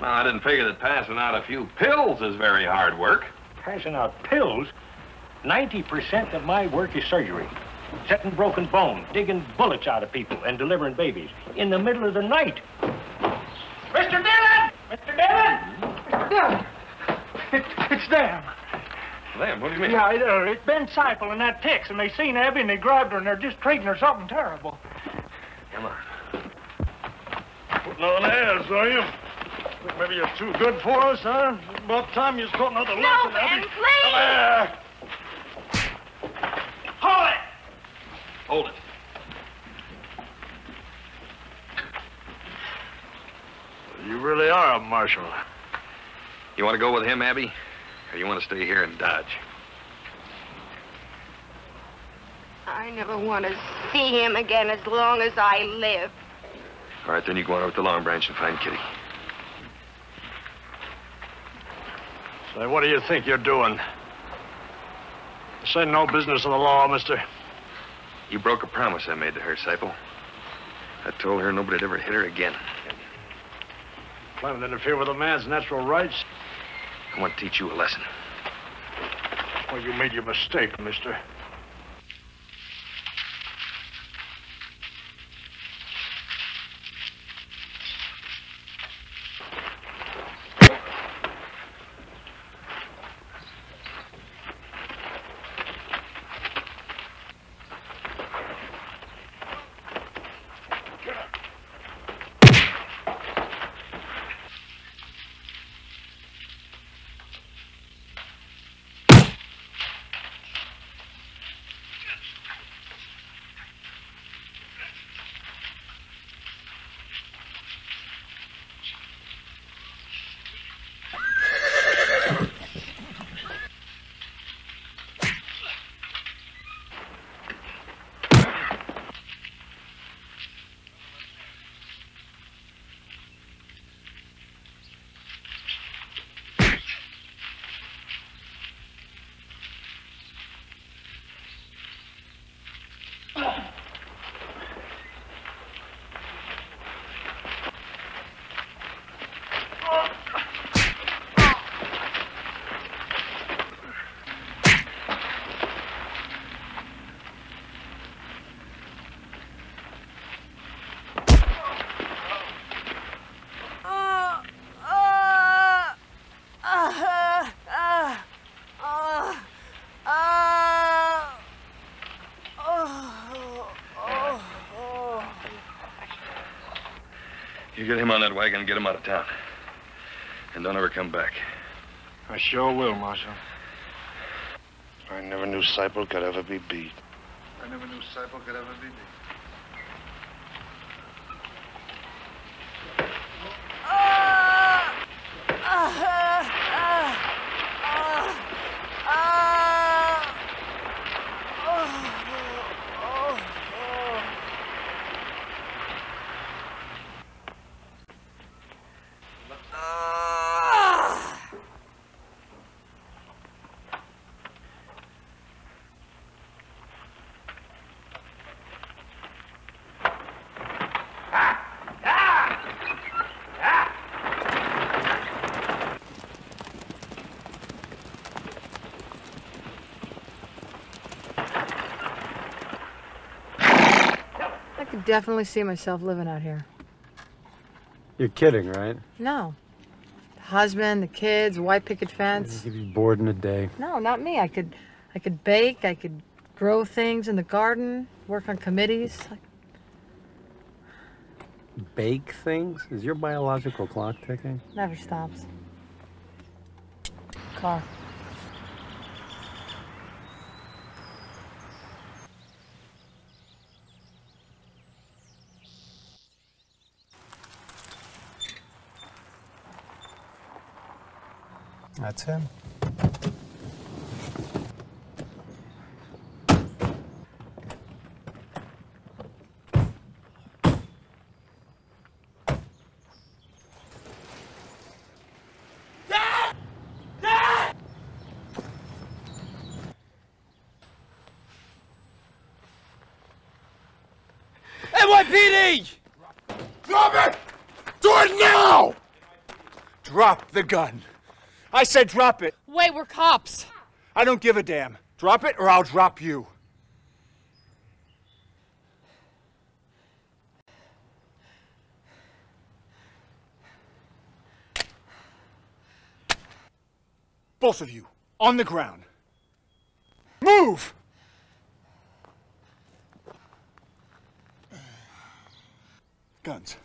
Well, I didn't figure that passing out a few pills is very hard work. Passing out pills? 90% of my work is surgery. Setting broken bones, digging bullets out of people, and delivering babies. In the middle of the night. Mr. Dillon! Mr. Dillon! Mr. Dillon! It, it's them. Them? What do you mean? Yeah, it, uh, it's Ben Siple and that Tex, and they seen Abby and they grabbed her and they're just treating her something terrible. Come on. Putting on airs, are you? Think maybe you're too good for us, huh? About time you taught another No, lesson, Ben, Abby. please! Come here. Hold it! Hold it. You really are a marshal. You want to go with him, Abby? Or you want to stay here and dodge? I never want to see him again as long as I live. All right, then you go on over to the Long Branch and find Kitty. Say, what do you think you're doing? This ain't no business of the law, mister. You broke a promise I made to her, Siple. I told her nobody'd ever hit her again. Planning to interfere with a man's natural rights? I want to teach you a lesson. Well, you made your mistake, mister. You get him on that wagon and get him out of town. And don't ever come back. I sure will, Marshal. I never knew Siple could ever be beat. I never knew Siple could ever be beat. Could definitely see myself living out here. You're kidding, right? No. The husband, the kids, white picket fence. You'd be bored in a day. No, not me. I could I could bake, I could grow things in the garden, work on committees. Bake things? Is your biological clock ticking? Never stops. Car. That's him. NYPD! Drop it! Do it now! Drop the gun. I said drop it. Wait, we're cops. I don't give a damn. Drop it or I'll drop you. Both of you, on the ground. Move! Guns.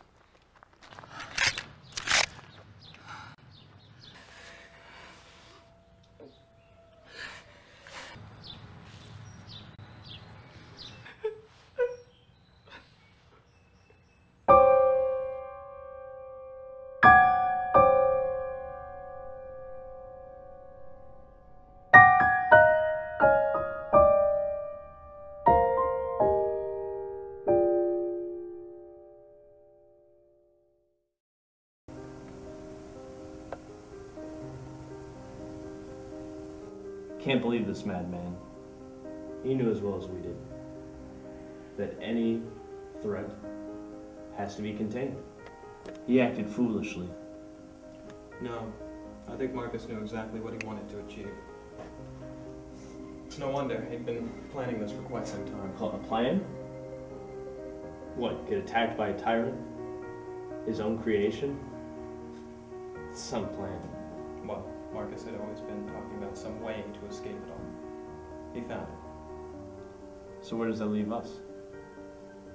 Believe this madman. He knew as well as we did that any threat has to be contained. He acted foolishly. No, I think Marcus knew exactly what he wanted to achieve. It's no wonder he'd been planning this for quite some time. A plan? What, get attacked by a tyrant? His own creation? Some plan. Well, Marcus had always been talking about some way to escape it all. He found it. So where does that leave us?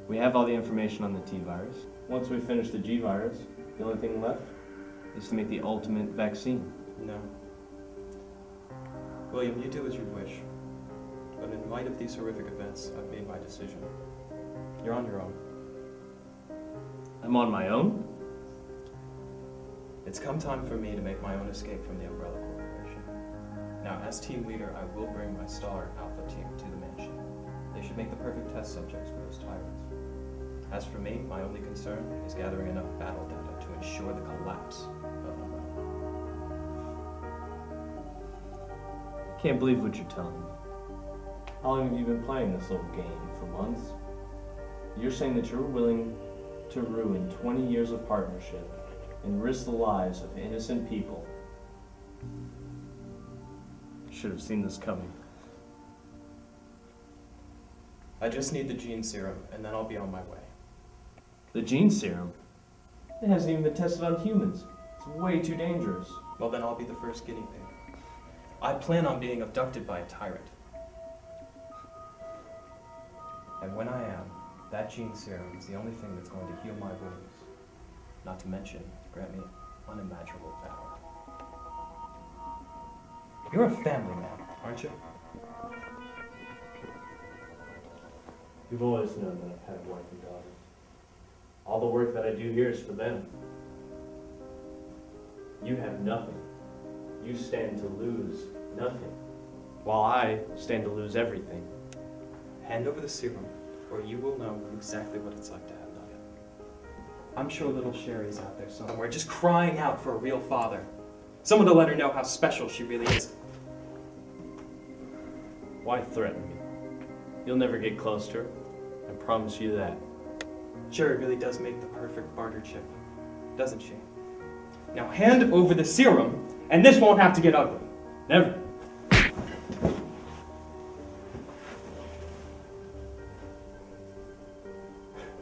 We have all the information on the T virus. Once we finish the G virus, the only thing left is to make the ultimate vaccine. No. William, you do as you wish. But in light of these horrific events, I've made my decision. You're on your own. I'm on my own? It's come time for me to make my own escape from the Umbrella Corporation. Now, as team leader, I will bring my Star Alpha team to the mansion. They should make the perfect test subjects for those tyrants. As for me, my only concern is gathering enough battle data to ensure the collapse of Umbrella. Can't believe what you're telling me. How long have you been playing this little game? For months? You're saying that you're willing to ruin 20 years of partnership and risk the lives of innocent people. Should have seen this coming. I just need the gene serum, and then I'll be on my way. The gene serum? It hasn't even been tested on humans. It's way too dangerous. Well, then I'll be the first guinea pig. I plan on being abducted by a tyrant. And when I am, that gene serum is the only thing that's going to heal my wounds. Not to mention, grant me unimaginable power. You're a family man, aren't you? You've always known that I've had a wife and daughter. All the work that I do here is for them. You have nothing. You stand to lose nothing. While I stand to lose everything. Hand over the serum, or you will know exactly what it's like to have nothing. I'm sure little Sherry's out there somewhere, just crying out for a real father. Someone to let her know how special she really is. Why threaten me? You'll never get close to her. I promise you that. Sherry really does make the perfect barter chip, doesn't she? Now hand over the serum, and this won't have to get ugly. Never.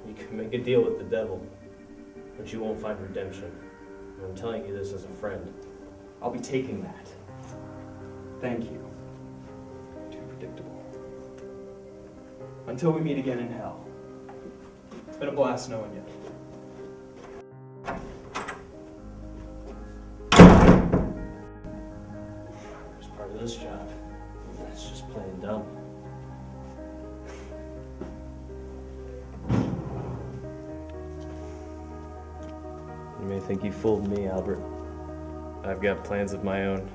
You can make a deal with the devil, but you won't find redemption. And I'm telling you this as a friend. I'll be taking that. Thank you. Too predictable. Until we meet again in hell. It's been a blast knowing you. Think you fooled me, Albert. I've got plans of my own.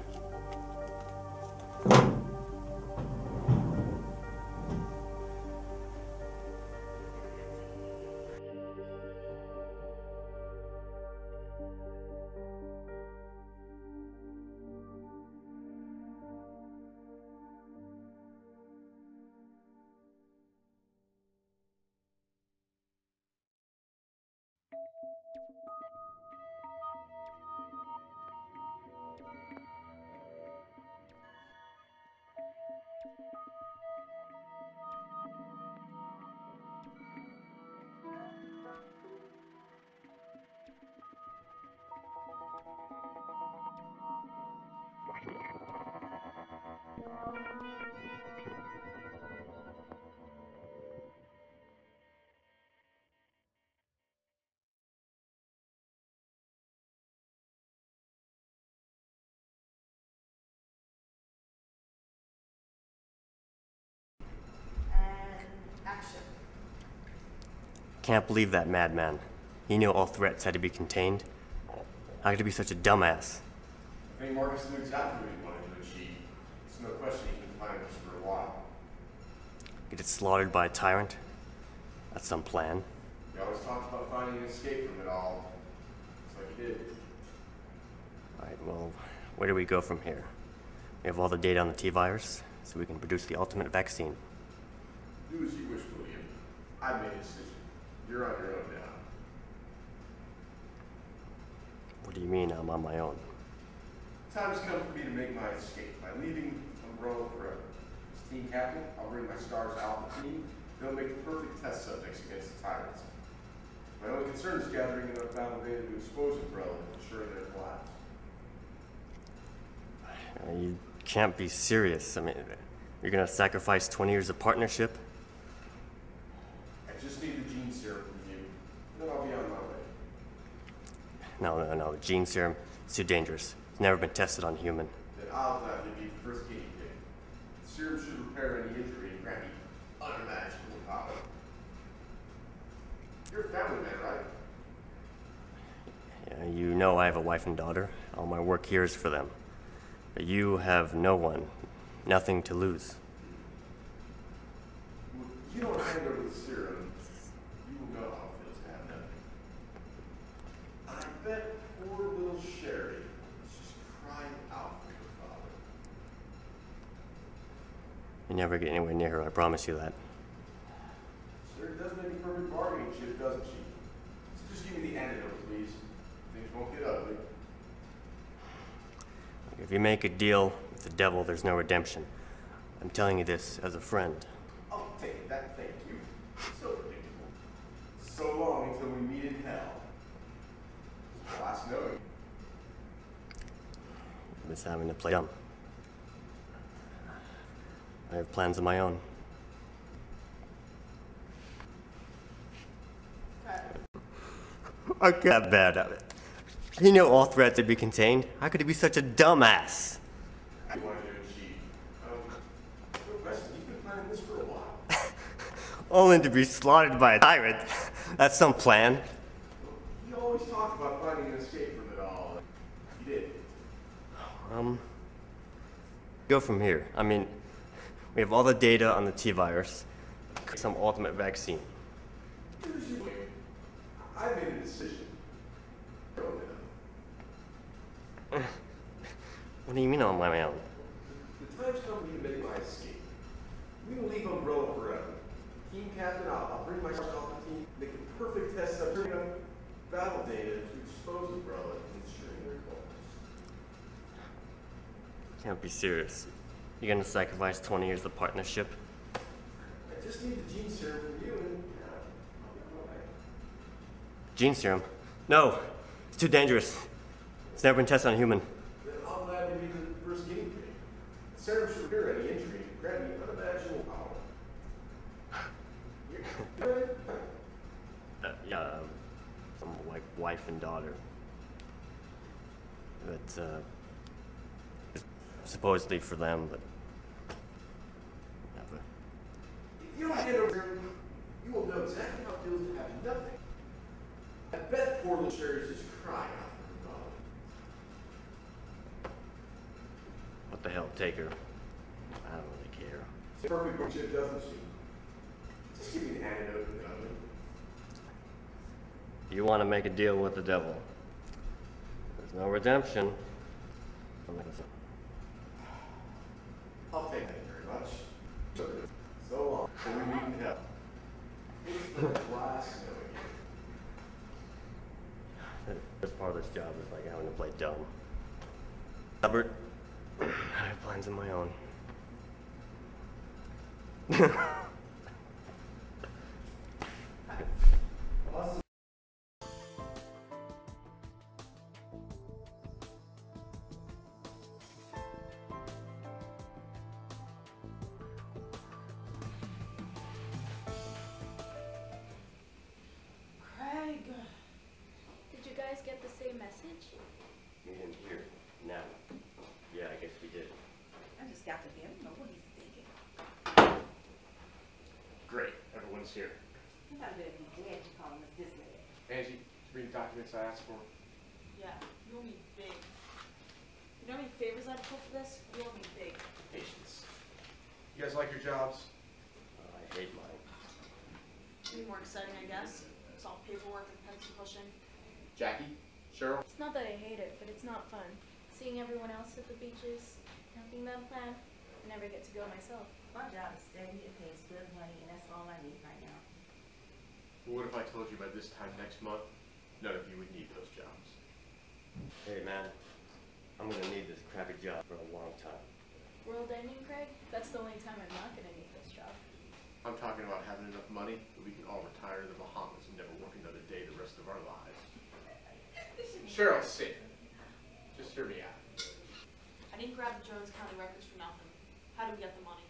Can't believe that madman. He knew all threats had to be contained. How could he be such a dumbass? I mean, Marcus knew exactly what he wanted to achieve. It's no question he's been planning this for a while. Get slaughtered by a tyrant? That's some plan. He always talked about finding an escape from it all. It's like he did. Alright, well, where do we go from here? We have all the data on the T-virus, so we can produce the ultimate vaccine. Do as you wish, William. I've made a decision. You're on your own now. What do you mean I'm on my own? Time's come for me to make my escape by leaving Umbrella forever. As team captain, I'll bring my stars out the team. They'll make the perfect test subjects against the tyrants. My only concern is gathering enough battle data to expose Umbrella and ensure their collapse. Uh, you can't be serious. I mean, you're gonna sacrifice 20 years of partnership? I just need the gene serum from you, then I'll be on my way. No, no, no. Gene serum is too dangerous. It's never been tested on human. Then I'll gladly be the first guinea pig. The serum should repair any injury and grant me unimaginable power. You're a family man, right? Yeah, you know I have a wife and daughter. All my work here is for them. But you have no one, nothing to lose. Well, you don't hand over the serum, you will know how it feels to have nothing. I bet poor little Sherry is just crying out for her father. You never get anywhere near her, I promise you that. Does make a perfect bargaining chip, doesn't she? So just give me the antidote, please. Things won't get ugly. If you make a deal with the devil, there's no redemption. I'm telling you this as a friend. I'll take that, thank you. So predictable. So long until we meet in hell. Last knowing. I'm having to play dumb. I have plans of my own. I got bad at it. You know all threats would be contained. How could he be such a dumbass? I wanted to achieve. Um, no you've been planning this for a while. Only to be slaughtered by a tyrant. That's some plan. You always talked about finding an escape from it all. You did. Um, go from here. I mean, we have all the data on the T-virus. Some ultimate vaccine. Your. I made a decision. What do you mean on my own? The time's come for me to make my escape. We will leave Umbrella forever. Team captain, I'll, I'll bring my stars off the team, make a perfect test of battle data to expose Umbrella and ensuring their collapse. Can't be serious. You're gonna sacrifice 20 years of partnership? I just need the gene serum from you and uh, I'll be on. Gene serum? No, it's too dangerous. It's never been tested on a human. Then I'll gladly be the first guinea pig. Serum should repair any injury and me unimaginable power. Uh, yeah, um, some like wife and daughter. But uh, supposedly for them, but never. If you don't hand over, you will know exactly how it feels to have nothing. I bet poor little Sherry's just crying out for her father. What the hell, take her? I don't really care. Perfect when shit doesn't she? Just give me the antidote and done with. You want to make a deal with the devil? There's no redemption. I'm like, I'll take that very much. So long, till we meet in hell. It's the last this job is like having to play dumb. Albert, I have plans of my own. read I asked for. Yeah, you owe me big. You know how many favors I'd pull for this? You owe me big. Patience. You guys like your jobs? Uh, I hate mine. Be more exciting, I guess. It's all paperwork and pencil pushing. Jackie? Cheryl? It's not that I hate it, but it's not fun. Seeing everyone else at the beaches, helping them plan, I never get to go myself. My job is steady, it pays good money, and that's all I need right now. What if I told you by this time next month, none of you would need those jobs? Hey, man, I'm gonna need this crappy job for a long time. World ending, Craig? That's the only time I'm not gonna need this job. I'm talking about having enough money that we can all retire to the Bahamas and never work another day the rest of our lives. Cheryl, sit. Just hear me out. I didn't grab the Jones County records for nothing. How do we get the money?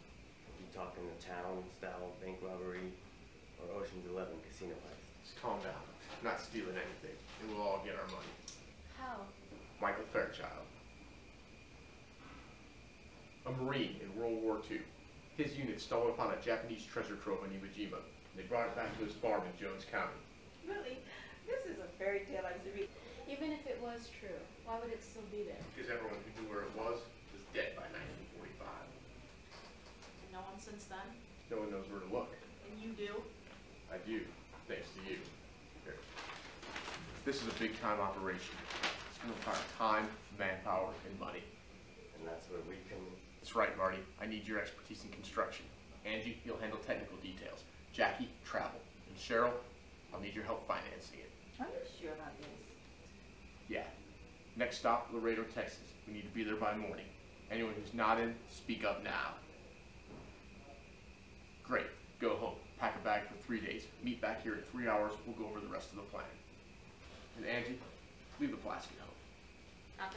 You talking the town style bank robbery or Ocean's Eleven casino heist? Just calm down. Not stealing anything, and we'll all get our money. How? Michael Fairchild. A Marine in World War II. His unit stumbled upon a Japanese treasure trove in Iwo Jima. They brought it back to his farm in Jones County. Really? This is a fairy tale I used to read. Even if it was true, why would it still be there? Because everyone who knew where it was was dead by 1945. And no one since then? No one knows where to look. And you do? I do, thanks to you. Here. This is a big time operation. It's going to require time, manpower, and money. And that's where we come in. That's right, Marty. I need your expertise in construction. Angie, you'll handle technical details. Jackie, travel. And Cheryl, I'll need your help financing it. Are you sure about this? Yeah. Next stop, Laredo, Texas. We need to be there by morning. Anyone who's not in, speak up now. Great. Go home. Pack a bag for three days. Meet back here in three hours. We'll go over the rest of the plan. And Angie, leave the flask at home. Not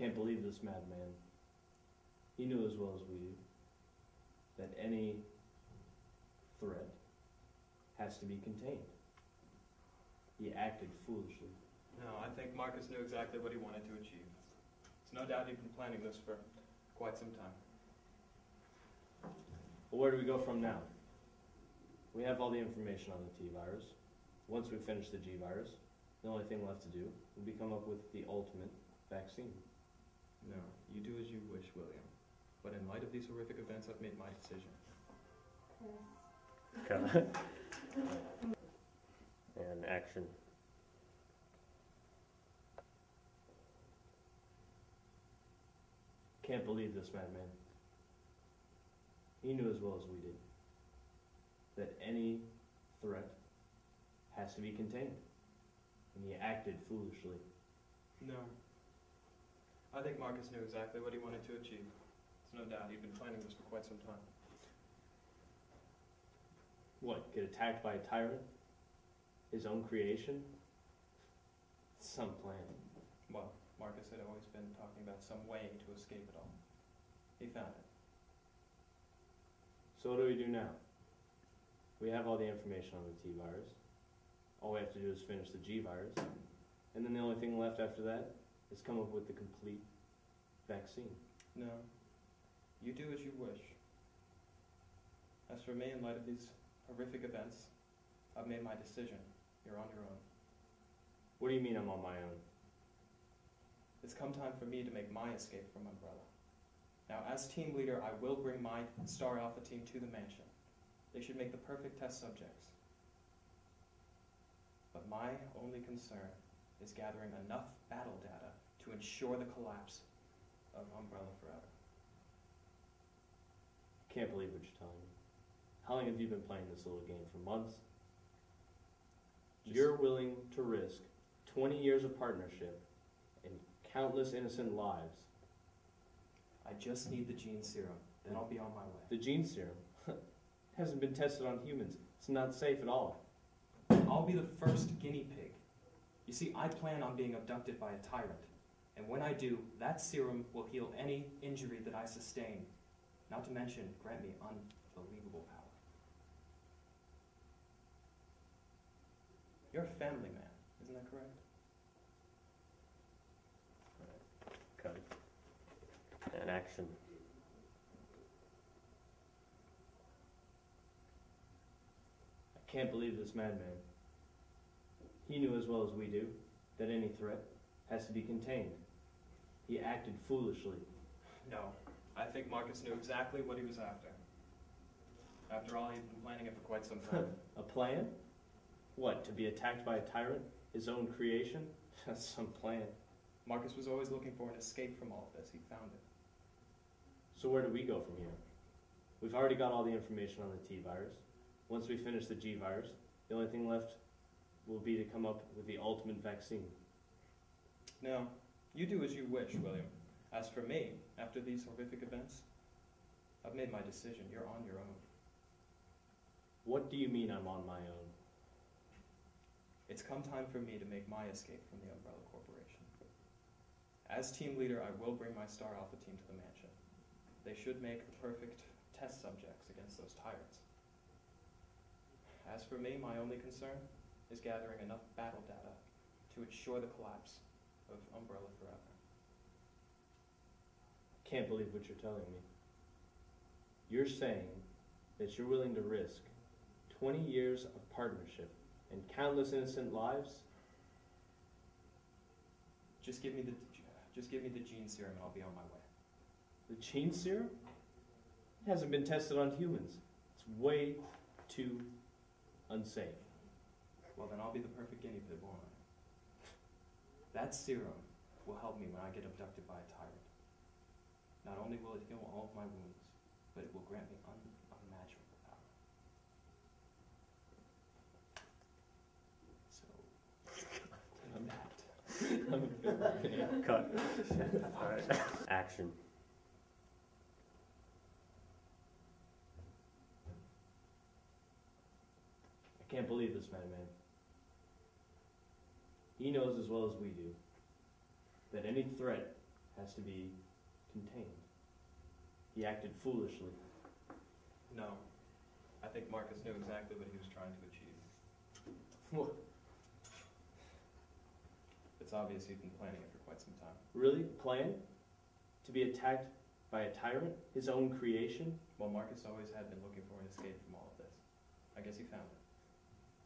Can't believe this madman. He knew as well as we do that any threat has to be contained. He acted foolishly. No, I think Marcus knew exactly what he wanted to achieve. It's no doubt he'd been planning this for quite some time. Well, where do we go from now? We have all the information on the T virus. Once we finish the G virus, the only thing left to do will be come up with the ultimate vaccine. No, you do as you wish, William. But in light of these horrific events, I've made my decision. and action. Can't believe this madman. He knew as well as we did that any threat has to be contained. And he acted foolishly. No. I think Marcus knew exactly what he wanted to achieve. There's no doubt he'd been planning this for quite some time. What, get attacked by a tyrant? His own creation? Some plan. Well, Marcus had always been talking about some way to escape it all. He found it. So what do we do now? We have all the information on the T virus. All we have to do is finish the G virus. And then the only thing left after that is come up with the complete vaccine. No. You do as you wish. As for me, in light of these horrific events, I've made my decision. You're on your own. What do you mean I'm on my own? It's come time for me to make my escape from Umbrella. Now, as team leader, I will bring my Star Alpha team to the mansion. They should make the perfect test subjects. But my only concern is gathering enough battle data to ensure the collapse of Umbrella Forever. Can't believe what you're telling me. How long have you been playing this little game? For months? Just- You're willing to risk 20 years of partnership and countless innocent lives. I just need the gene serum, then I'll be on my way. The gene serum hasn't been tested on humans. It's not safe at all. I'll be the first guinea pig. You see, I plan on being abducted by a tyrant. And when I do, that serum will heal any injury that I sustain. Not to mention, grant me unbelievable power. You're a family man, isn't that correct? Cut. And action. I can't believe this madman. He knew as well as we do that any threat has to be contained. He acted foolishly. No, I think Marcus knew exactly what he was after. After all, he'd been planning it for quite some time. a plan? What, to be attacked by a tyrant? His own creation? That's some plan. Marcus was always looking for an escape from all of this. He found it. So where do we go from here? We've already got all the information on the T virus. Once we finish the G virus, the only thing left will be to come up with the ultimate vaccine. Now, you do as you wish, William. As for me, after these horrific events, I've made my decision. You're on your own. What do you mean I'm on my own? It's come time for me to make my escape from the Umbrella Corporation. As team leader, I will bring my Star Alpha team to the mansion. They should make the perfect test subjects against those tyrants. As for me, my only concern is gathering enough battle data to ensure the collapse of Umbrella forever. Can't believe what you're telling me. You're saying that you're willing to risk 20 years of partnership and countless innocent lives? Just give me the just give me the gene serum and I'll be on my way. The gene serum? It hasn't been tested on humans. It's way too unsafe. Well, then I'll be the perfect guinea pig, won't I? That serum will help me when I get abducted by a tyrant. Not only will it heal all of my wounds, but it will grant me un- unimaginable power. So, I'm that. Cut. All right. Action. I can't believe this madman. He knows as well as we do that any threat has to be contained. He acted foolishly. No. I think Marcus knew exactly what he was trying to achieve. What? It's obvious he'd been planning it for quite some time. Really? Plan? To be attacked by a tyrant? His own creation? Well, Marcus always had been looking for an escape from all of this. I guess he found it.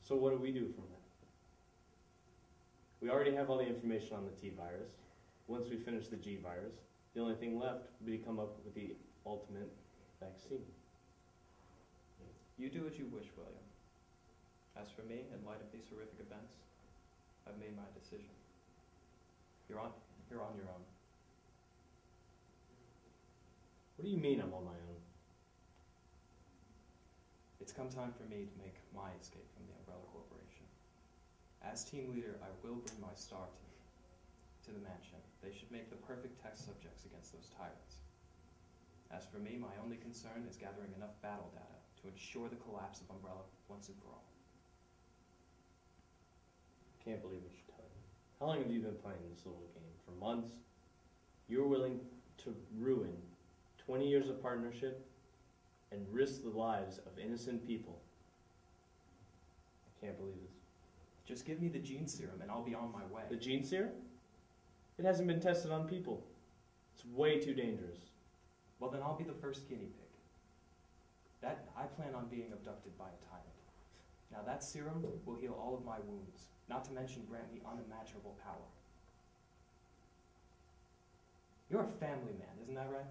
So what do we do from that? We already have all the information on the T virus. Once we finish the G virus, the only thing left would be to come up with the ultimate vaccine. You do as you wish, William. As for me, in light of these horrific events, I've made my decision. You're on, you're on your own. What do you mean I'm on my own? It's come time for me to make my escape from the. As team leader, I will bring my star team to the mansion. They should make the perfect test subjects against those tyrants. As for me, my only concern is gathering enough battle data to ensure the collapse of Umbrella once and for all. Can't believe what you're telling me. How long have you been playing this little game? For months? You're willing to ruin 20 years of partnership and risk the lives of innocent people. I can't believe this. Just give me the gene serum and I'll be on my way. The gene serum? It hasn't been tested on people. It's way too dangerous. Well, then I'll be the first guinea pig. That I plan on being abducted by a tyrant. Now that serum will heal all of my wounds, not to mention grant me unimaginable power. You're a family man, isn't that right?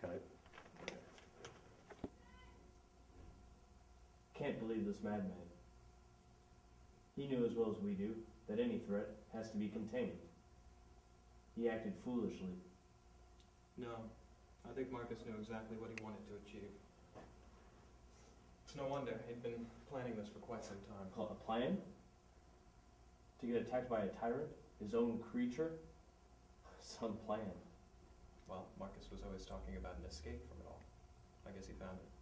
Cut. Can't believe this madman. He knew as well as we do that any threat has to be contained. He acted foolishly. No, I think Marcus knew exactly what he wanted to achieve. It's no wonder he'd been planning this for quite some time. A plan? To get attacked by a tyrant? His own creature? Some plan. Well, Marcus was always talking about an escape from it all. I guess he found it.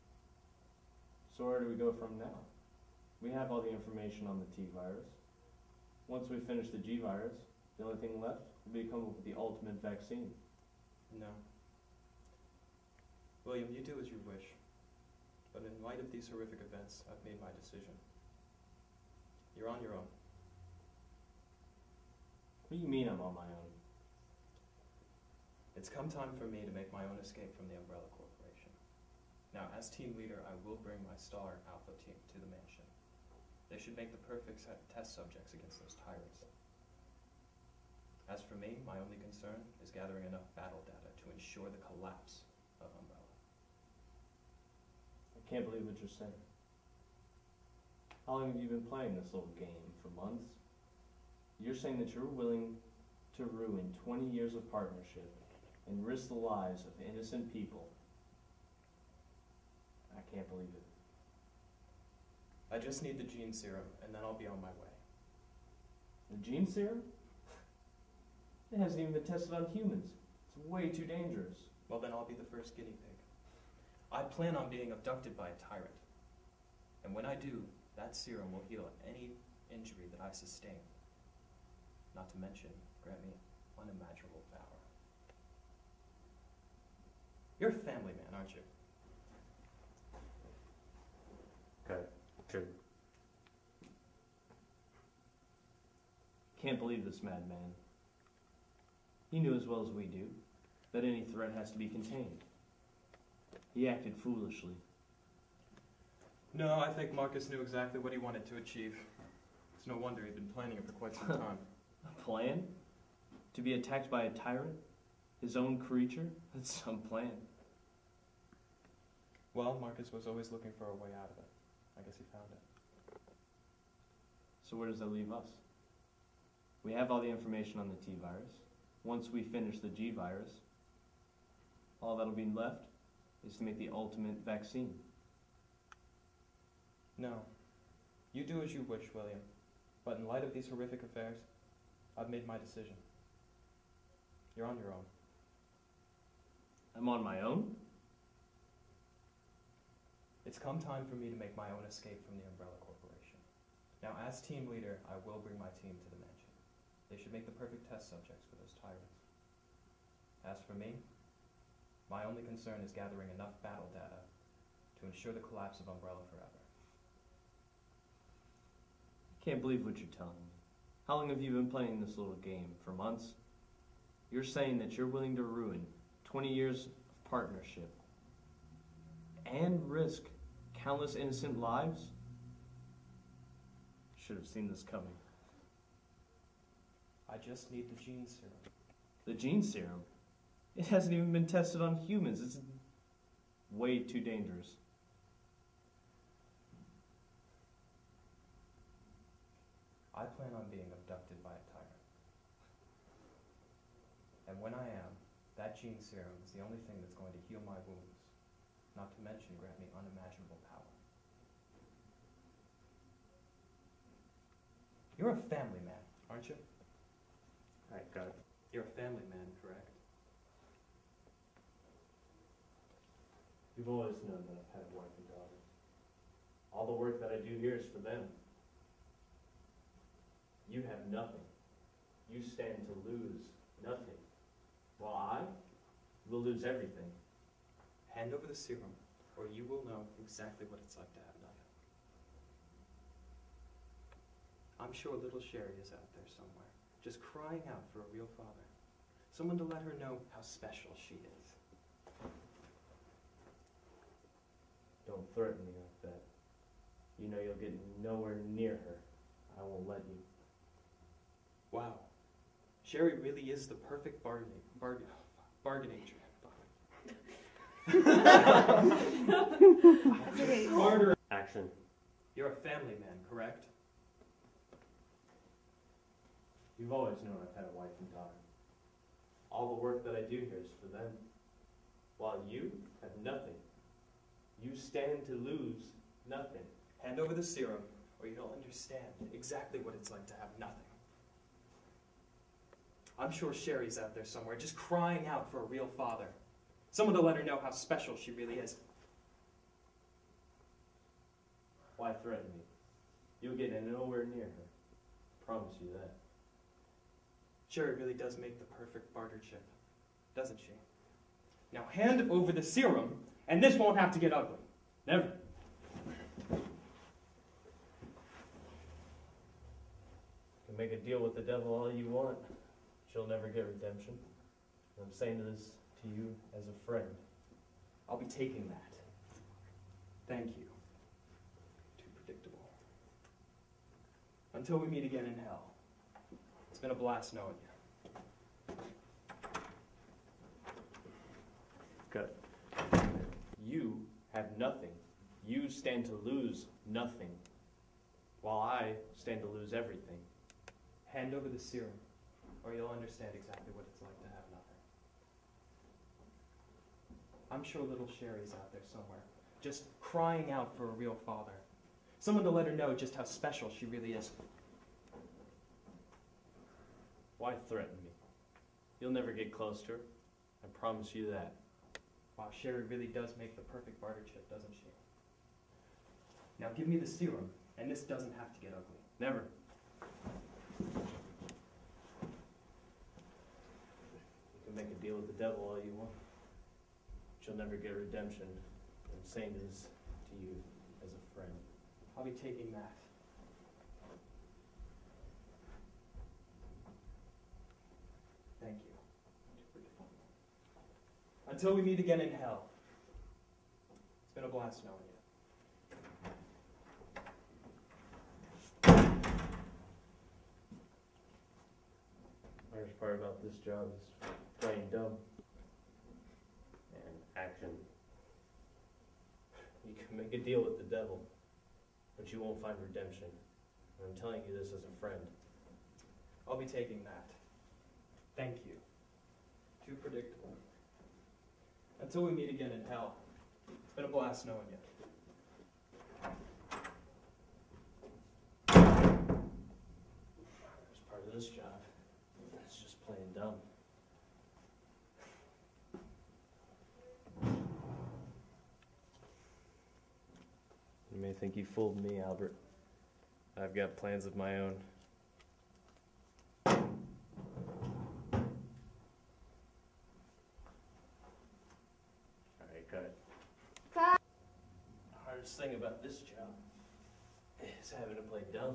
So where do we go from now? We have all the information on the T virus. Once we finish the G virus, the only thing left will be to come up with the ultimate vaccine. No. William, you do as you wish. But in light of these horrific events, I've made my decision. You're on your own. What do you mean I'm on my own? It's come time for me to make my own escape from the Umbrella. Now, as team leader, I will bring my star Alpha team to the mansion. They should make the perfect test subjects against those tyrants. As for me, my only concern is gathering enough battle data to ensure the collapse of Umbrella. I can't believe what you're saying. How long have you been playing this little game? For months? You're saying that you're willing to ruin 20 years of partnership and risk the lives of innocent people. I can't believe it. I just need the gene serum, and then I'll be on my way. The gene serum? It hasn't even been tested on humans. It's way too dangerous. Well, then I'll be the first guinea pig. I plan on being abducted by a tyrant. And when I do, that serum will heal any injury that I sustain. Not to mention, grant me unimaginable power. You're a family man, aren't you? Okay. Can't believe this madman. He knew as well as we do that any threat has to be contained. He acted foolishly. No, I think Marcus knew exactly what he wanted to achieve. It's no wonder he'd been planning it for quite some time. A plan? To be attacked by a tyrant? His own creature? That's some plan. Well, Marcus was always looking for a way out of it. I guess he found it. So where does that leave us? We have all the information on the T virus. Once we finish the G virus, all that'll be left is to make the ultimate vaccine. No. You do as you wish, William. But in light of these horrific affairs, I've made my decision. You're on your own. I'm on my own? It's come time for me to make my own escape from the Umbrella Corporation. Now, as team leader, I will bring my team to the mansion. They should make the perfect test subjects for those tyrants. As for me, my only concern is gathering enough battle data to ensure the collapse of Umbrella forever. I can't believe what you're telling me. How long have you been playing this little game? For months? You're saying that you're willing to ruin 20 years of partnership and risk countless innocent lives? Should have seen this coming. I just need the gene serum. The gene serum? It hasn't even been tested on humans. It's way too dangerous. I plan on being abducted by a tyrant. And when I am, that gene serum is the only thing that's going to heal my wounds, not to mention grant me unimaginable power. You're a family man, aren't you? I got it. You're a family man, correct? You've always known that I've had a wife and daughter. All the work that I do here is for them. You have nothing. You stand to lose nothing. While I will lose everything. Hand over the serum, or you will know exactly what it's like to have nothing. I'm sure little Sherry is out there somewhere, just crying out for a real father. Someone to let her know how special she is. Don't threaten me like that. You know you'll get nowhere near her. I won't let you. Wow. Sherry really is the perfect bargaining, bargain, bargaining chip. Action. You're a family man, correct? You've always known I've had a wife and daughter. All the work that I do here is for them. While you have nothing. You stand to lose nothing. Hand over the serum, or you'll understand exactly what it's like to have nothing. I'm sure Sherry's out there somewhere, just crying out for a real father. Someone to let her know how special she really is. Why threaten me? You'll get nowhere near her. I promise you that. Sherry really does make the perfect barter chip, doesn't she? Now hand over the serum, and this won't have to get ugly. Never. You can make a deal with the devil all you want. She'll never get redemption. I'm saying this to you as a friend. I'll be taking that. Thank you. Too predictable. Until we meet again in hell. It's been a blast knowing you. Good. You have nothing. You stand to lose nothing, while I stand to lose everything. Hand over the serum, or you'll understand exactly what it's like to have nothing. I'm sure little Sherry's out there somewhere, just crying out for a real father. Someone to let her know just how special she really is. Why threaten me? You'll never get close to her. I promise you that. Wow, Sherry really does make the perfect barter chip, doesn't she? Now give me the serum, and this doesn't have to get ugly. Never. You can make a deal with the devil all you want. But you'll never get redemption. I'm saying this to you as a friend. I'll be taking that. Thank you. Until we meet again in hell. It's been a blast knowing you. The Hardest part about this job is playing dumb. And action. You can make a deal with the devil, but you won't find redemption. And I'm telling you this as a friend. I'll be taking that. Thank you. Too predictable. Until we meet again in hell. It's been a blast knowing you. Hardest part of this job It's just playing dumb. You may think you fooled me, Albert. I've got plans of my own. Alright, cut it. Cut. The hardest thing about this job is having to play dumb.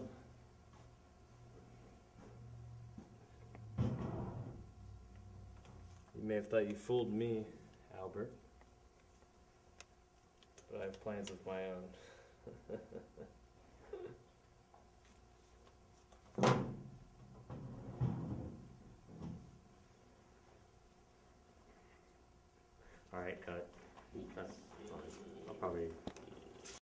You may have thought you fooled me, Albert. But I have plans of my own. Alright, cut. That's